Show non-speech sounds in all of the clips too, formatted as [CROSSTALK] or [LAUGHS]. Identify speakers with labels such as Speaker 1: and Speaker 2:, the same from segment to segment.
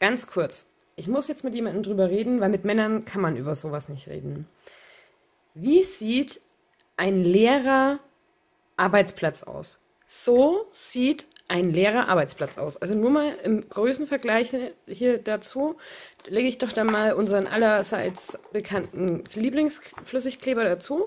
Speaker 1: ganz kurz. Ich muss jetzt mit jemandem drüber reden, weil mit Männern kann man über sowas nicht reden. Wie sieht ein leerer Arbeitsplatz aus? So sieht ein leerer Arbeitsplatz aus. Also nur mal im Größenvergleich hier dazu lege ich doch dann mal unseren allerseits bekannten Lieblingsflüssigkleber dazu.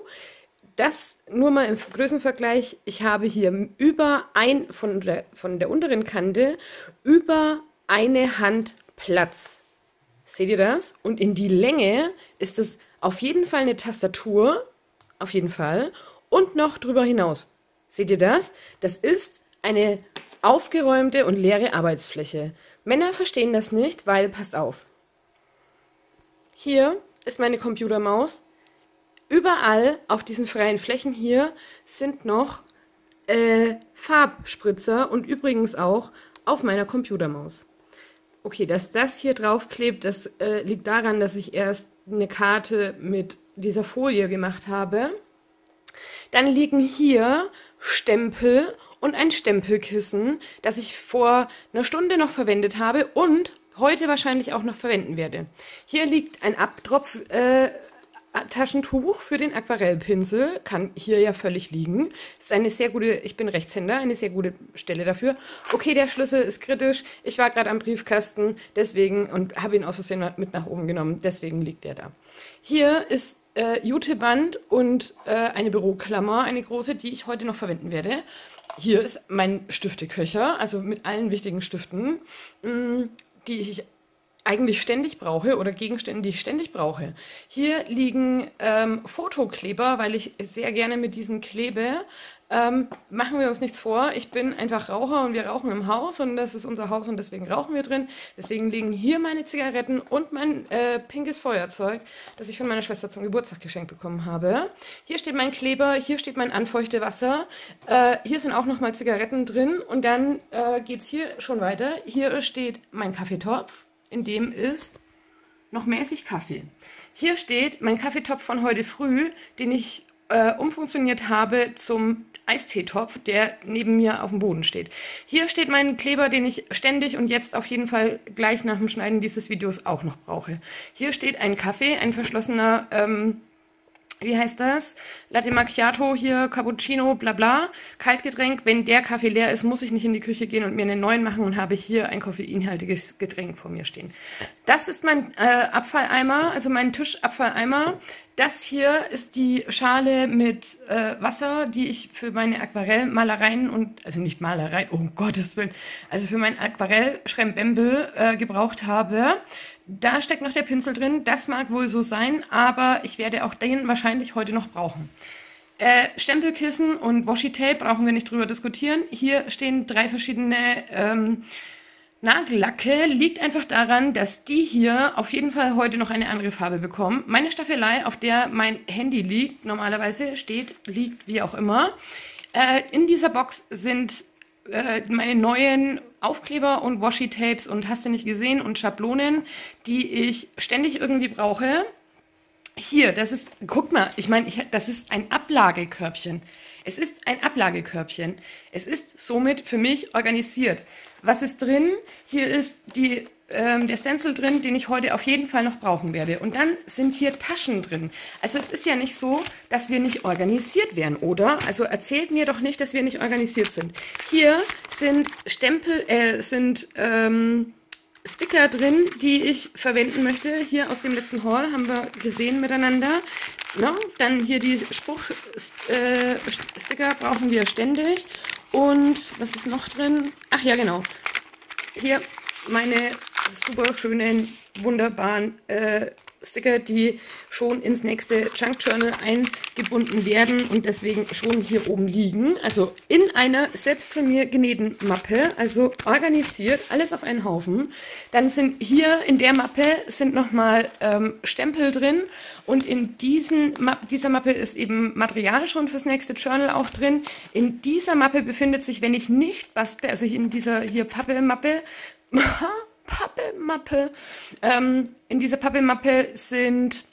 Speaker 1: Das nur mal im Größenvergleich. Ich habe hier über ein von der, von der unteren Kante über eine Hand Platz. Seht ihr das? Und in die Länge ist es auf jeden Fall eine Tastatur. Auf jeden Fall. Und noch drüber hinaus. Seht ihr das? Das ist eine aufgeräumte und leere Arbeitsfläche. Männer verstehen das nicht, weil, passt auf. Hier ist meine Computermaus. Überall auf diesen freien Flächen hier sind noch äh, Farbspritzer und übrigens auch auf meiner Computermaus. Okay, dass das hier draufklebt, das äh, liegt daran, dass ich erst eine Karte mit dieser Folie gemacht habe. Dann liegen hier Stempel und ein Stempelkissen, das ich vor einer Stunde noch verwendet habe und heute wahrscheinlich auch noch verwenden werde. Hier liegt ein Abtropf äh, Taschentuch für den Aquarellpinsel, kann hier ja völlig liegen. Ist eine sehr gute, ich bin Rechtshänder, eine sehr gute Stelle dafür. Okay, der Schlüssel ist kritisch. Ich war gerade am Briefkasten, deswegen und habe ihn aus Versehen mit nach oben genommen, deswegen liegt der da. Hier ist äh, Juteband und äh, eine Büroklammer, eine große, die ich heute noch verwenden werde. Hier ist mein Stifteköcher, also mit allen wichtigen Stiften, mh, mm, die ich eigentlich ständig brauche oder Gegenstände, die ich ständig brauche. Hier liegen ähm, Fotokleber, weil ich sehr gerne mit diesen klebe. Ähm, machen wir uns nichts vor, ich bin einfach Raucher und wir rauchen im Haus und das ist unser Haus und deswegen rauchen wir drin. Deswegen liegen hier meine Zigaretten und mein äh, pinkes Feuerzeug, das ich von meiner Schwester zum Geburtstag geschenkt bekommen habe. Hier steht mein Kleber, hier steht mein Anfeuchtewasser. Äh, hier sind auch nochmal Zigaretten drin und dann äh, geht es hier schon weiter. Hier steht mein Kaffeetopf, in dem ist noch mäßig Kaffee. Hier steht mein Kaffeetopf von heute früh, den ich äh, umfunktioniert habe zum Eisteetopf, der neben mir auf dem Boden steht. Hier steht mein Kleber, den ich ständig und jetzt auf jeden Fall gleich nach dem Schneiden dieses Videos auch noch brauche. Hier steht ein Kaffee, ein verschlossener ähm, wie heißt das? Latte Macchiato hier, Cappuccino, bla bla, Kaltgetränk. Wenn der Kaffee leer ist, muss ich nicht in die Küche gehen und mir einen neuen machen und habe hier ein koffeinhaltiges Getränk vor mir stehen. Das ist mein äh, Abfalleimer, also mein Tischabfalleimer. Das hier ist die Schale mit äh, Wasser, die ich für meine Aquarellmalereien und, also nicht Malereien, oh Gottes Willen, also für mein Aquarell-Schrembembel äh, gebraucht habe. Da steckt noch der Pinsel drin. Das mag wohl so sein, aber ich werde auch den wahrscheinlich heute noch brauchen. Äh, Stempelkissen und Washi-Tape brauchen wir nicht drüber diskutieren. Hier stehen drei verschiedene ähm, Nagellacke. Liegt einfach daran, dass die hier auf jeden Fall heute noch eine andere Farbe bekommen. Meine Staffelei, auf der mein Handy liegt, normalerweise steht, liegt, wie auch immer. Äh, in dieser Box sind äh, meine neuen Aufkleber und Washi-Tapes und hast du nicht gesehen und Schablonen, die ich ständig irgendwie brauche. Hier, das ist, guck mal, ich meine, das ist ein Ablagekörbchen. Es ist ein Ablagekörbchen. Es ist somit für mich organisiert. Was ist drin? Hier ist die ähm, der Stencil drin, den ich heute auf jeden Fall noch brauchen werde. Und dann sind hier Taschen drin. Also es ist ja nicht so, dass wir nicht organisiert wären, oder? Also erzählt mir doch nicht, dass wir nicht organisiert sind. Hier sind Stempel, äh, sind ähm, Sticker drin, die ich verwenden möchte. Hier aus dem letzten Haul haben wir gesehen miteinander. No, dann hier die Spruchsticker äh, brauchen wir ständig. Und was ist noch drin? Ach ja, genau. Hier meine super schönen, wunderbaren äh, Sticker, die schon ins nächste Chunk Journal eingebunden werden und deswegen schon hier oben liegen. Also in einer selbst von mir genähten Mappe, also organisiert, alles auf einen Haufen. Dann sind hier in der Mappe sind nochmal ähm, Stempel drin und in diesen Ma dieser Mappe ist eben Material schon fürs nächste Journal auch drin. In dieser Mappe befindet sich, wenn ich nicht bastle, also in dieser hier Pappe-Mappe, [LAUGHS] Pappemappe. Ähm, in dieser Pappemappe sind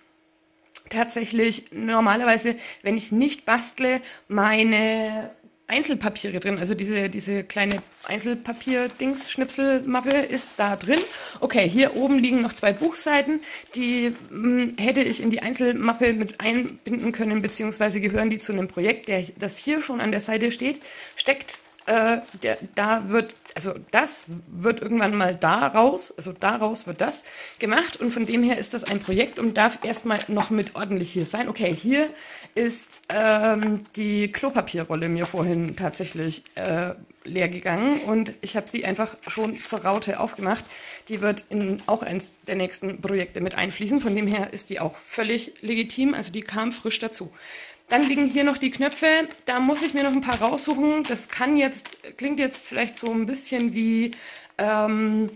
Speaker 1: tatsächlich normalerweise, wenn ich nicht bastle, meine Einzelpapiere drin. Also diese, diese kleine Einzelpapier-Dings-Schnipselmappe ist da drin. Okay, hier oben liegen noch zwei Buchseiten. Die mh, hm, hätte ich in die Einzelmappe mit einbinden können, beziehungsweise gehören die zu einem Projekt, der, das hier schon an der Seite steht, steckt äh, der, da wird, also das wird irgendwann mal daraus, also daraus wird das gemacht und von dem her ist das ein Projekt und darf erstmal noch mit ordentlich hier sein. Okay, hier ist ähm, die Klopapierrolle mir vorhin tatsächlich äh, leer gegangen und ich habe sie einfach schon zur Raute aufgemacht. Die wird in auch eins der nächsten Projekte mit einfließen. Von dem her ist die auch völlig legitim. Also die kam frisch dazu. Dann liegen hier noch die Knöpfe. Da muss ich mir noch ein paar raussuchen. Das kann jetzt, klingt jetzt vielleicht so ein bisschen wie, ähm,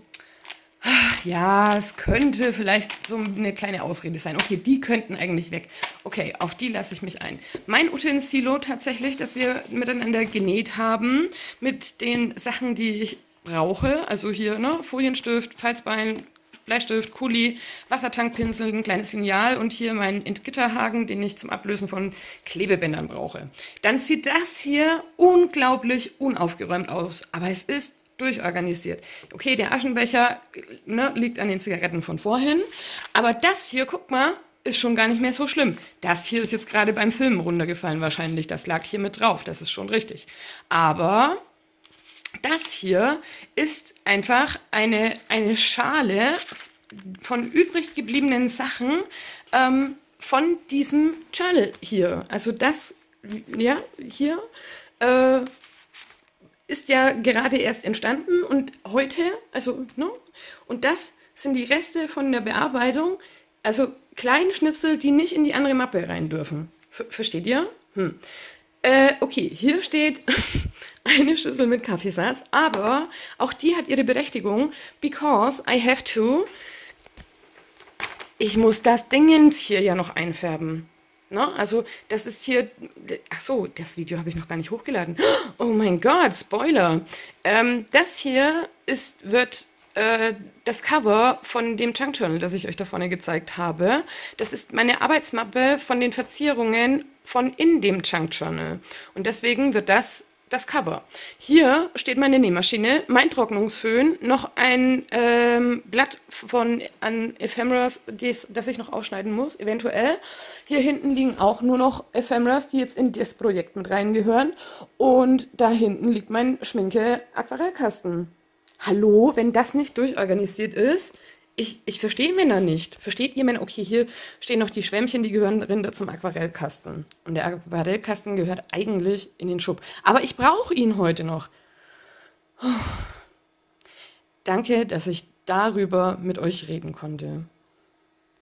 Speaker 1: ja, es könnte vielleicht so eine kleine Ausrede sein. Okay, die könnten eigentlich weg. Okay, auf die lasse ich mich ein. Mein Utensilo tatsächlich, das wir miteinander genäht haben, mit den Sachen, die ich brauche. Also hier, ne, Folienstift, Falzbein, Bleistift, Kuli, Wassertankpinsel, ein kleines Lineal und hier mein Entgitterhaken, den ich zum Ablösen von Klebebändern brauche. Dann sieht das hier unglaublich unaufgeräumt aus, aber es ist durchorganisiert. Okay, der Aschenbecher ne, liegt an den Zigaretten von vorhin, aber das hier, guck mal, ist schon gar nicht mehr so schlimm. Das hier ist jetzt gerade beim Filmen runtergefallen wahrscheinlich. Das lag hier mit drauf. Das ist schon richtig. Aber das hier ist einfach eine, eine Schale von übrig gebliebenen Sachen ähm, von diesem Journal hier. Also das, ja, hier äh, ist ja gerade erst entstanden und heute, also, ne? Und das sind die Reste von der Bearbeitung, also Kleinschnipsel, die nicht in die andere Mappe rein dürfen. Ver versteht ihr? Hm. Äh, okay, hier steht [LAUGHS] eine Schüssel mit Kaffeesatz, aber auch die hat ihre Berechtigung, because I have to. Ich muss das Dingens hier ja noch einfärben. Ne? Also, das ist hier. Ach so, das Video habe ich noch gar nicht hochgeladen. [GASPS] Oh mein Gott, Spoiler. Ähm, das hier ist, wird äh, das Cover von dem Chunk Journal, das ich euch da vorne gezeigt habe. Das ist meine Arbeitsmappe von den Verzierungen von in dem Chunk Journal. Und deswegen wird das das Cover. Hier steht meine Nähmaschine, mein Trocknungsföhn, noch ein ähm, Blatt von an Ephemeras, dies, das ich noch ausschneiden muss, eventuell. Hier hinten liegen auch nur noch Ephemeras, die jetzt in das Projekt mit reingehören. Und da hinten liegt mein Schminke-Aquarellkasten. Hallo, wenn das nicht durchorganisiert ist, ich, ich verstehe Männer nicht. Versteht ihr Männer? Okay, hier stehen noch die Schwämmchen, die gehören drin zum Aquarellkasten. Und der Aquarellkasten gehört eigentlich in den Schub. Aber ich brauche ihn heute noch. Danke, dass ich darüber mit euch reden konnte.